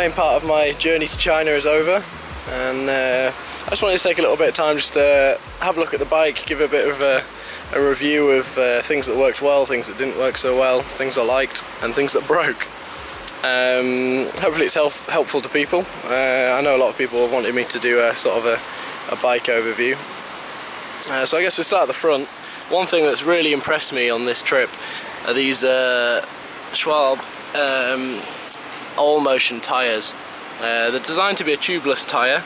main part of my journey to China is over and uh, I just wanted to take a little bit of time just to have a look at the bike, give a bit of a, a review of uh, things that worked well, things that didn't work so well, things I liked and things that broke. Um, hopefully it's help, helpful to people. Uh, I know a lot of people have wanted me to do a sort of a, a bike overview. Uh, so I guess we start at the front. One thing that's really impressed me on this trip are these uh, Schwalbe um, Almotion tyres. Uh, they're designed to be a tubeless tyre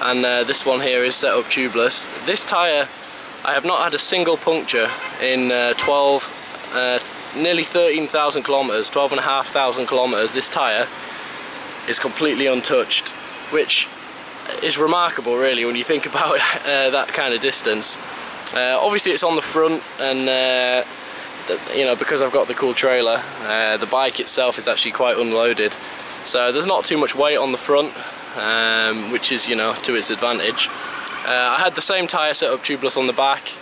and uh, this one here is set up tubeless. This tyre I have not had a single puncture in uh, 12, uh, nearly 13,000 kilometres, 12,500 kilometres. This tyre is completely untouched which is remarkable really when you think about uh, that kind of distance. Uh, obviously it's on the front and you know because I've got the cool trailer uh, the bike itself is actually quite unloaded. So there's not too much weight on the front um, which is you know to its advantage. Uh, I had the same tyre set up tubeless on the back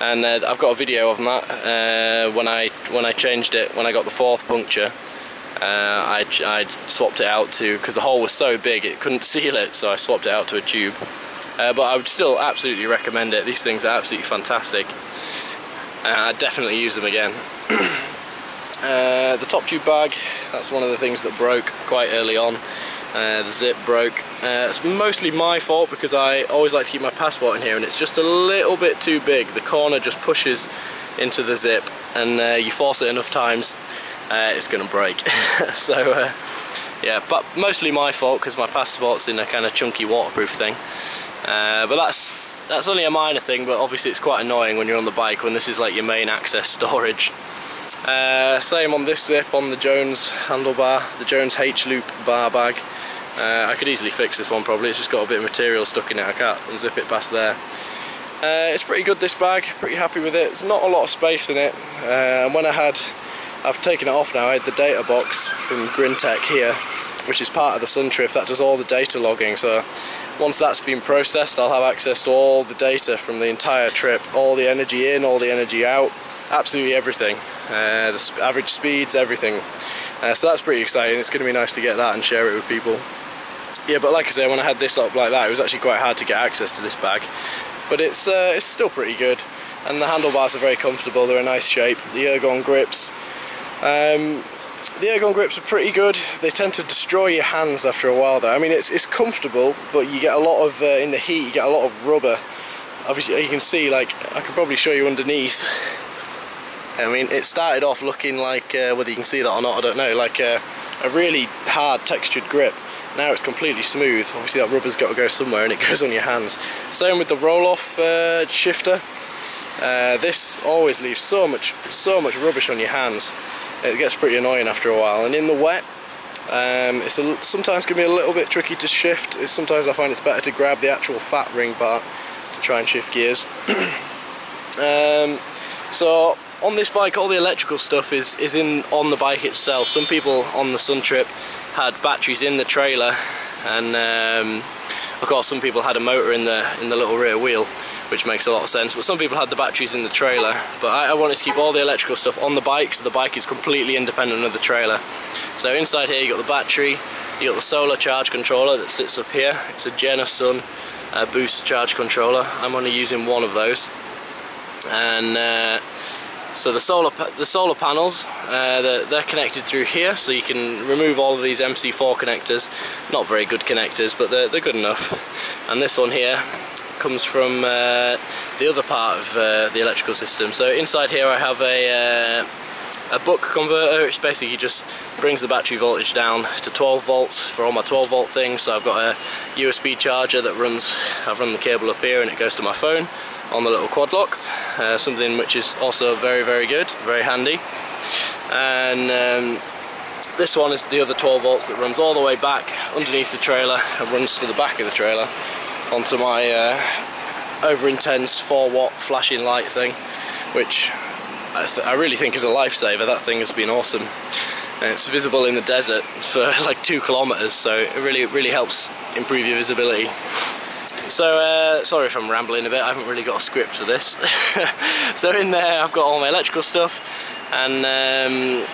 and uh, I've got a video of that. Uh, when I when I changed it when I got the fourth puncture uh, I, I swapped it out to because the hole was so big it couldn't seal it so I swapped it out to a tube. Uh, but I would still absolutely recommend it. These things are absolutely fantastic uh, I definitely use them again. uh, the top tube bag, that's one of the things that broke quite early on. Uh, the zip broke. Uh, it's mostly my fault because I always like to keep my passport in here and it's just a little bit too big. The corner just pushes into the zip and uh, you force it enough times, uh, it's going to break. so yeah, but mostly my fault because my passport's in a kind of chunky waterproof thing. but that's that's only a minor thing but obviously it's quite annoying when you're on the bike when this is like your main access storage. Uh, same on this zip on the Jones handlebar the Jones H-loop bar bag. Uh, I could easily fix this one probably. It's just got a bit of material stuck in it. I can't unzip it past there. Uh, it's pretty good this bag. Pretty happy with it. There's not a lot of space in it. Uh, and when I had I've taken it off now. I had the data box from Grintec here which is part of the Suntrip that does all the data logging so once that's been processed, I'll have access to all the data from the entire trip, all the energy in, all the energy out, absolutely everything. Uh, the average speeds, everything. Uh, so that's pretty exciting. It's going to be nice to get that and share it with people. Yeah, but like I say, when I had this up like that, it was actually quite hard to get access to this bag. But it's uh, it's still pretty good, and the handlebars are very comfortable. They're a nice shape. The ergon grips. Um, the ergon grips are pretty good. They tend to destroy your hands after a while though. I mean, it's, it's comfortable, but you get a lot of, uh, in the heat, you get a lot of rubber. Obviously, you can see, like, I can probably show you underneath. I mean, it started off looking like, uh, whether you can see that or not, I don't know, like a, a really hard textured grip. Now it's completely smooth. Obviously that rubber's got to go somewhere and it goes on your hands. Same with the Rohloff uh, shifter. Uh, this always leaves so much, so much rubbish on your hands it gets pretty annoying after a while. And in the wet um, it's a, sometimes can be a little bit tricky to shift. It's, sometimes I find it's better to grab the actual fat ring part to try and shift gears. Um, so on this bike all the electrical stuff is, is in on the bike itself. Some people on the Sun Trip had batteries in the trailer and um, of course some people had a motor in the in the little rear wheel which makes a lot of sense. But some people had the batteries in the trailer, but I, I, wanted to keep all the electrical stuff on the bike, so the bike is completely independent of the trailer. So inside here you got the battery, you got the solar charge controller that sits up here. It's a Genasun uh, boost charge controller. I'm only using one of those. And uh, so the solar the solar panels, uh, they're, they're, connected through here, so you can remove all of these MC4 connectors. Not very good connectors, but they're, they're good enough. And this one here comes from uh, the other part of uh, the electrical system. So inside here I have a, uh, a buck converter, which basically just brings the battery voltage down to 12 volts for all my 12 volt things. So I've got a USB charger that runs, I've run the cable up here and it goes to my phone on the little quad lock, uh, something which is also very very good, very handy. And um, this one is the other 12 volts that runs all the way back underneath the trailer and runs to the back of the trailer onto my uh, over intense 4 watt flashing light thing which I, I, really think is a lifesaver. That thing has been awesome. And it's visible in the desert for like two kilometers so it really really helps improve your visibility. So uh, sorry if I'm rambling a bit. I haven't really got a script for this. So in there I've got all my electrical stuff and um,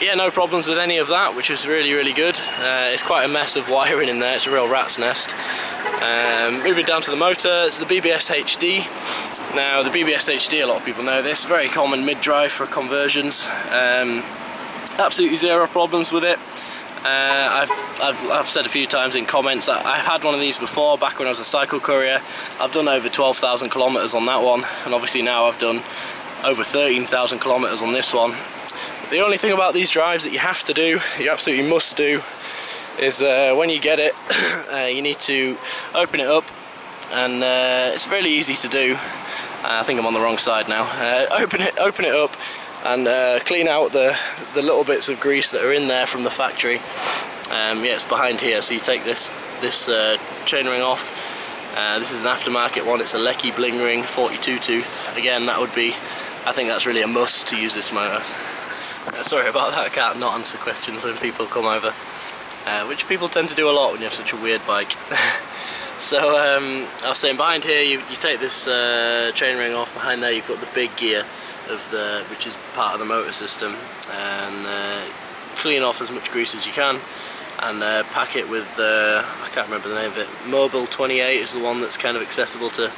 yeah, no problems with any of that, which is really, really good. Uh, it's quite a mess of wiring in there, it's a real rat's nest. Um, moving down to the motor, it's the BBSHD. Now, the BBSHD, a lot of people know this, very common mid-drive for conversions. Um, absolutely zero problems with it. Uh, I've, I've, I've, said a few times in comments that I, had one of these before back when I was a cycle courier I've done over 12,000 kilometers on that one and obviously now I've done over 13,000 kilometers on this one the only thing about these drives that you have to do you absolutely must do is uh, when you get it uh, you need to open it up and uh, it's really easy to do I think I'm on the wrong side now uh, open it open it up and uh, clean out the, the little bits of grease that are in there from the factory. Um, yeah, it's behind here, so you take this, this uh, chainring off. Uh, this is an aftermarket one, it's a Lekkie Bling Ring 42 tooth. Again, that would be, I think that's really a must to use this motor. Uh, sorry about that, I can't not answer questions when people come over. Uh, which people tend to do a lot when you have such a weird bike. so um, I was saying behind here you, you take this uh, chainring off, behind there you've got the big gear of the which is part of the motor system. And uh, clean off as much grease as you can. And uh, pack it with uh, I can't remember the name of it. Mobil 28 is the one that's kind of accessible to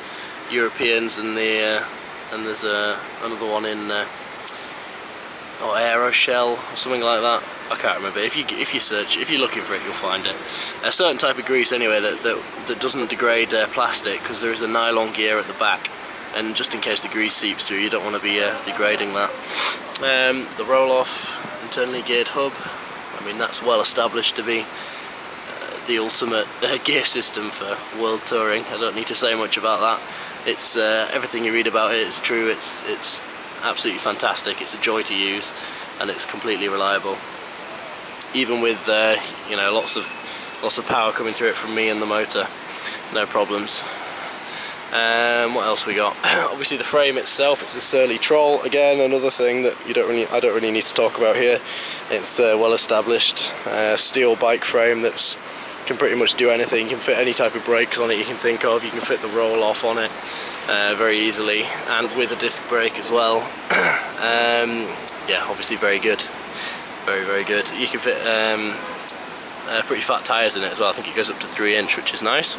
Europeans. And the uh, and there's another one in or Aeroshell or something like that I can't remember if you if you search if you're looking for it you'll find it a certain type of grease anyway that, that, that doesn't degrade uh, plastic because there is a nylon gear at the back and just in case the grease seeps through you don't want to be uh, degrading that. Um, the Rohloff internally geared hub, I mean that's well established to be uh, the ultimate uh, gear system for world touring. I don't need to say much about that. It's uh, everything you read about it is true. It's it's absolutely fantastic. It's a joy to use, and it's completely reliable. Even with uh, you know lots of lots of power coming through it from me and the motor, no problems. Um, what else we got? Obviously the frame itself, it's a Surly Troll. Again, another thing that you don't really, I don't really need to talk about here. It's a well-established uh, steel bike frame that's can pretty much do anything. You can fit any type of brakes on it you can think of. You can fit the Rohloff on it uh, very easily, and with a disc brake as well. um, yeah, obviously very good. Very, very good. You can fit um, uh, pretty fat tyres in it as well. I think it goes up to 3 inch, which is nice.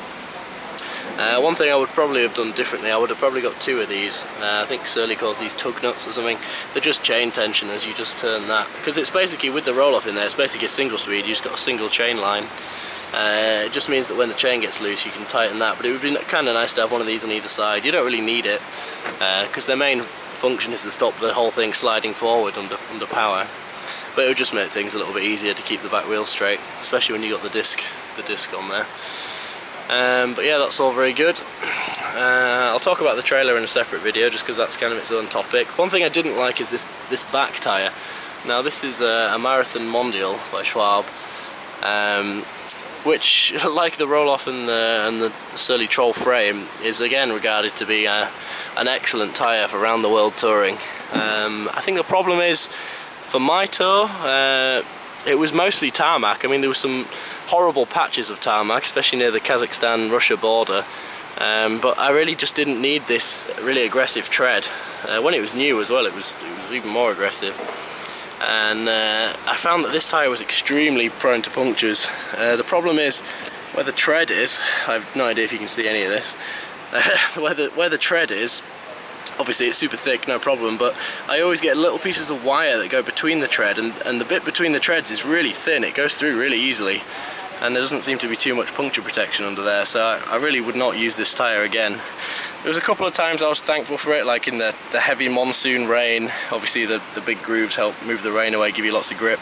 Uh, one thing I would probably have done differently, I would have probably got two of these. Uh, I think Surly calls these tug nuts or something. They're just chain tensioners, you just turn that. Because it's basically, with the Rohloff in there, it's basically a single speed, you just got a single chain line. Uh, it just means that when the chain gets loose you can tighten that, but it would be kind of nice to have one of these on either side. You don't really need it, because uh, their main function is to stop the whole thing sliding forward under, under power. But it would just make things a little bit easier to keep the back wheel straight, especially when you got the disc, the disc on there. Um, but yeah, that's all very good. Uh, I'll talk about the trailer in a separate video just because that's kind of its own topic. One thing I didn't like is this, this back tyre. Now this is a, a Marathon Mondial by Schwalbe um, which, like the Rohloff and the, and the Surly Troll frame, is again regarded to be a, an excellent tyre for round the world touring. Um, I think the problem is, for my tour, uh, it was mostly tarmac. I mean, there were some horrible patches of tarmac, especially near the Kazakhstan-Russia border. Um, but I really just didn't need this really aggressive tread. Uh, when it was new as well, it was, it was even more aggressive. And uh, I found that this tyre was extremely prone to punctures. Uh, the problem is, where the tread is, I have no idea if you can see any of this, where, the, where the tread is, obviously it's super thick no problem but I always get little pieces of wire that go between the tread and, and the bit between the treads is really thin. It goes through really easily and there doesn't seem to be too much puncture protection under there so I, I really would not use this tyre again. There was a couple of times I was thankful for it like in the, the heavy monsoon rain. Obviously the, the big grooves help move the rain away give you lots of grip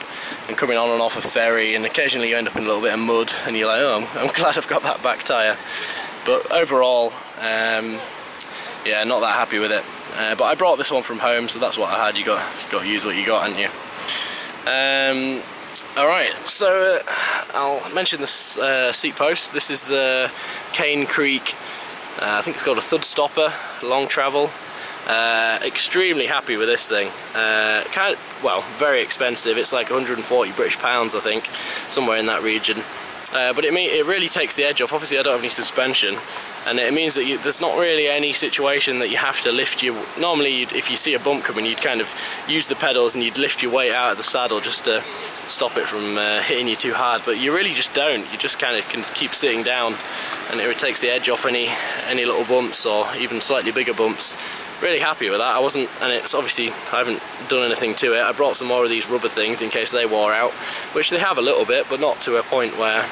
and coming on and off a ferry and occasionally you end up in a little bit of mud and you're like oh I'm, I'm glad I've got that back tyre but overall um, yeah, not that happy with it. Uh, but I brought this one from home, so that's what I had. You got, you got to use what you got, haven't you? Um, Alright, so uh, I'll mention this uh, seat post. This is the Cane Creek, uh, I think it's called a Thud Stopper, long travel. Uh, extremely happy with this thing. Uh, kind of, well, very expensive. It's like 140 British pounds, I think, somewhere in that region. But it, it really takes the edge off. Obviously, I don't have any suspension, and it means that you, there's not really any situation that you have to lift your normally if you see a bump coming you'd kind of use the pedals and you'd lift your weight out of the saddle just to stop it from uh, hitting you too hard. But you really just don't. You just kind of can keep sitting down and it takes the edge off any any little bumps or even slightly bigger bumps. Really happy with that. I wasn't and it's obviously I haven't done anything to it. I brought some more of these rubber things in case they wore out which they have a little bit but not to a point where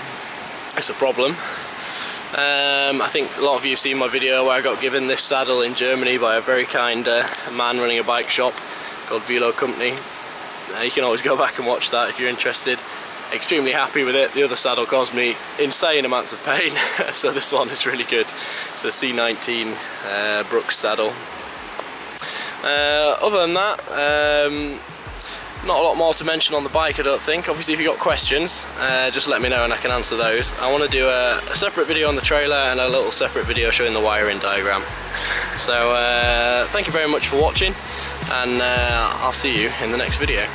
it's a problem um, I think a lot of you have seen my video where I got given this saddle in Germany by a very kind uh, man running a bike shop called Velo Company. Uh, you can always go back and watch that if you're interested. Extremely happy with it. The other saddle caused me insane amounts of pain, so this one is really good. It's a C19 uh, Brooks saddle. Uh, other than that, um, not a lot more to mention on the bike I don't think. Obviously if you've got questions uh, just let me know and I can answer those. I want to do a, a, separate video on the trailer and a little separate video showing the wiring diagram. So uh, thank you very much for watching and uh, I'll see you in the next video